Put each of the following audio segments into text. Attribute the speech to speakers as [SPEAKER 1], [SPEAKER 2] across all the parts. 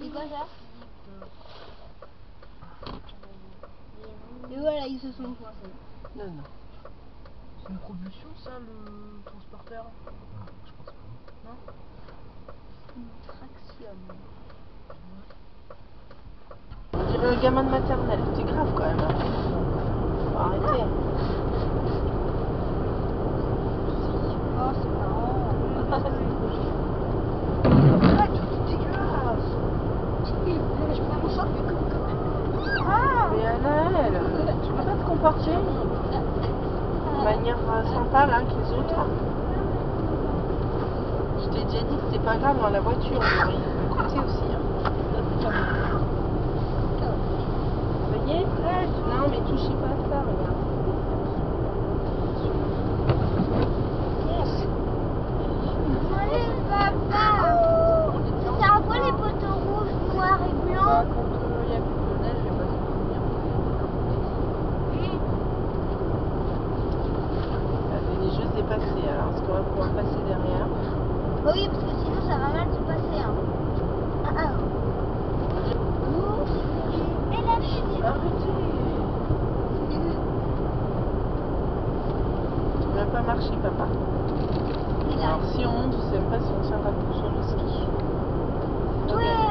[SPEAKER 1] C'est quoi ça Et voilà, ils se sont coincés.
[SPEAKER 2] Non, non.
[SPEAKER 3] C'est une propulsion ça le transporteur?
[SPEAKER 4] Je pense pas.
[SPEAKER 1] Une traction.
[SPEAKER 2] On dirait un gamin de maternelle. C'est grave quand même. hein. Faut arrêter.
[SPEAKER 1] Oh, c'est marrant. Mais
[SPEAKER 2] tu peux pas te comporter de manière euh, sympa là que les autres. Je t'ai déjà dit que c'était pas grave dans la voiture, on aurait écouté aussi. Hein. Vous voyez? Non mais touchez pas à ça, regarde.
[SPEAKER 1] Allez, papa C'est un peu les poteaux rouges, noirs et
[SPEAKER 2] Bah,
[SPEAKER 1] blancs.
[SPEAKER 2] quand il n'y a plus de neige, il va se venir. La déneigeuse est passée, alors est-ce qu'on va pouvoir passer derrière
[SPEAKER 1] Oui, parce que sinon ça va mal se passer. Hein. Ah, ah. Ouh, Et la chute.
[SPEAKER 2] Arrêtez Tu vas pas marcher, papa. Alors si on monte, je sais même pas si on tiendra coup sur le ski.
[SPEAKER 1] Ouais.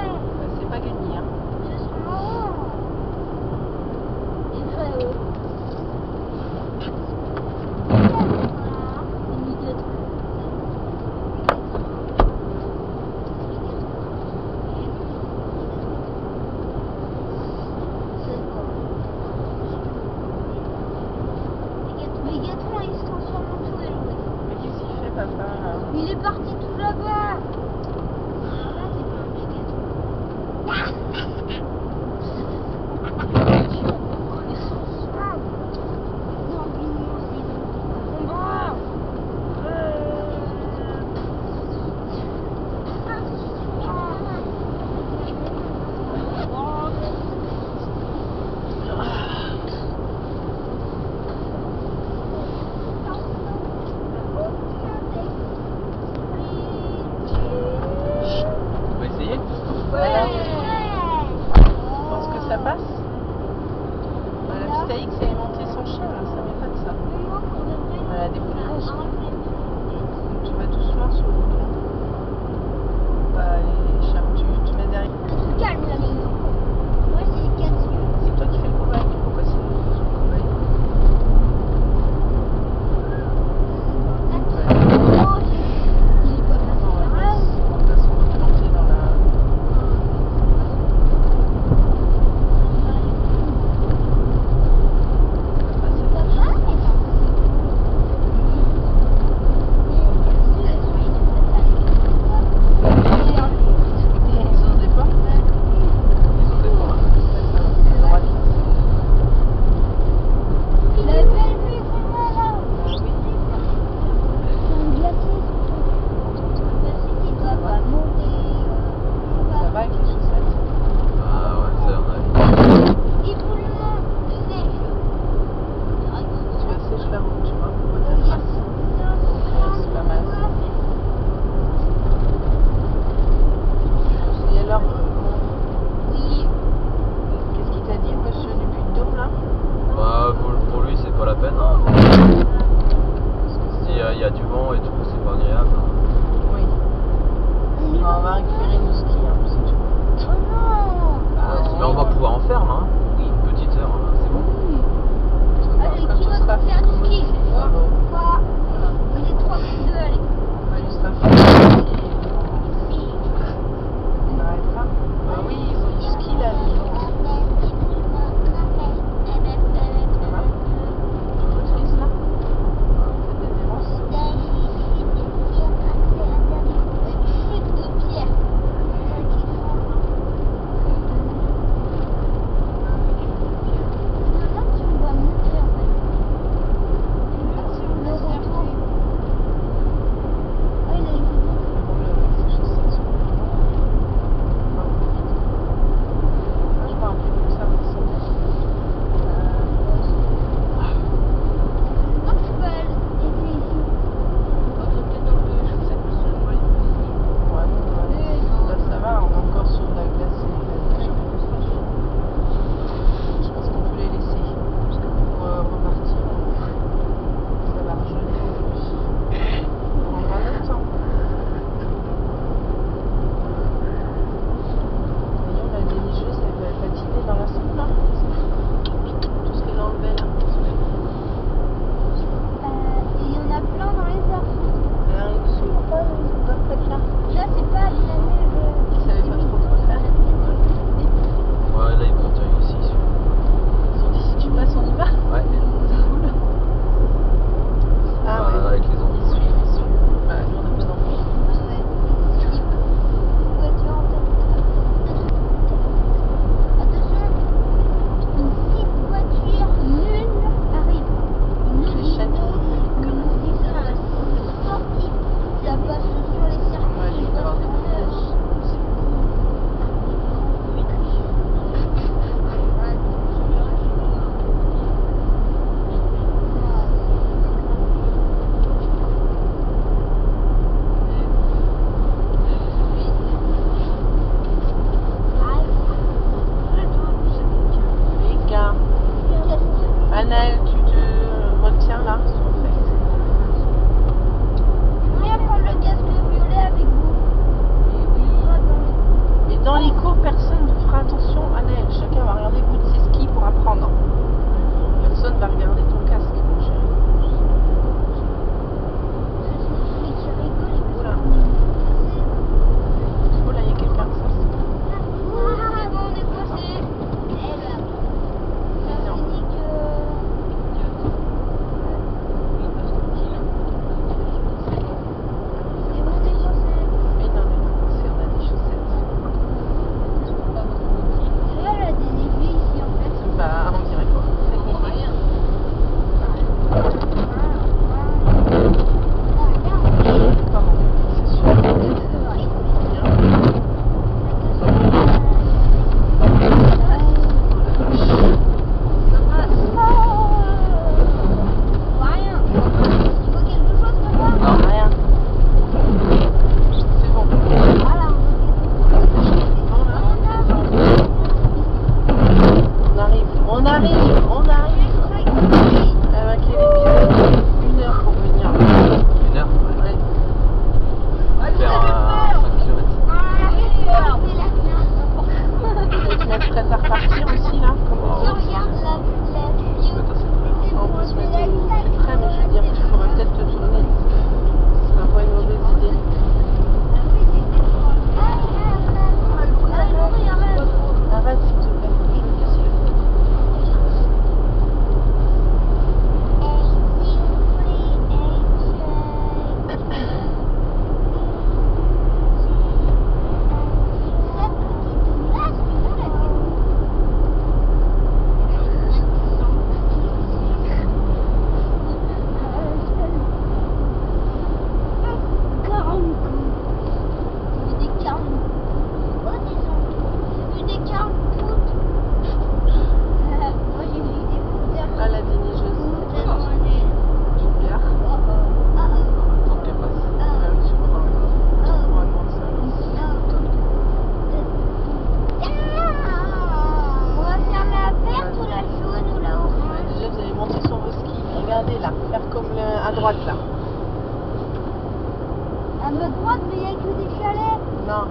[SPEAKER 1] À votre droite,
[SPEAKER 2] mais
[SPEAKER 1] il
[SPEAKER 2] n'y a que des
[SPEAKER 1] chalets
[SPEAKER 2] Non.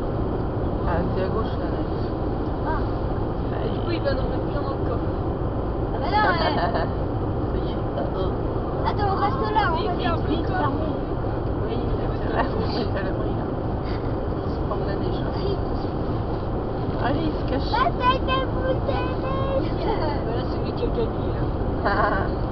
[SPEAKER 2] Ah, c'est à gauche, là.
[SPEAKER 3] Ah.
[SPEAKER 1] Du coup, il va nous mettre plein dans le coffre.
[SPEAKER 3] Ah, bah non, Attends, on reste là, on
[SPEAKER 1] va
[SPEAKER 3] faire
[SPEAKER 1] un petit.
[SPEAKER 2] Oui, c'est vrai, on là. On se promenait déjà. Allez, il se cache.
[SPEAKER 1] Voilà celui qui a gagné, là.